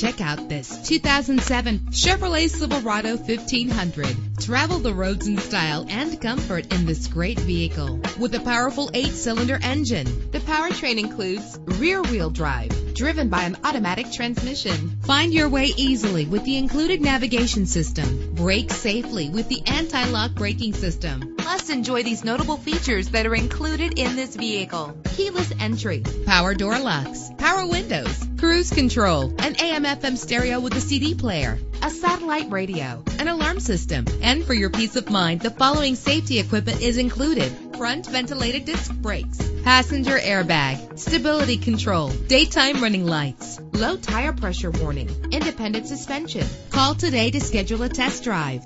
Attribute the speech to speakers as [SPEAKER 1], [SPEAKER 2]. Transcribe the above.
[SPEAKER 1] Check out this 2007 Chevrolet Silverado 1500. Travel the roads in style and comfort in this great vehicle with a powerful eight-cylinder engine. The powertrain includes rear-wheel drive, driven by an automatic transmission. Find your way easily with the included navigation system. Brake safely with the anti-lock braking system. Plus, enjoy these notable features that are included in this vehicle. Keyless entry, power door locks, power windows, cruise control, an AM FM stereo with a CD player, a satellite radio, an alarm system. And for your peace of mind, the following safety equipment is included. Front ventilated disc brakes, passenger airbag, stability control, daytime running lights, low tire pressure warning, independent suspension. Call today to schedule a test drive.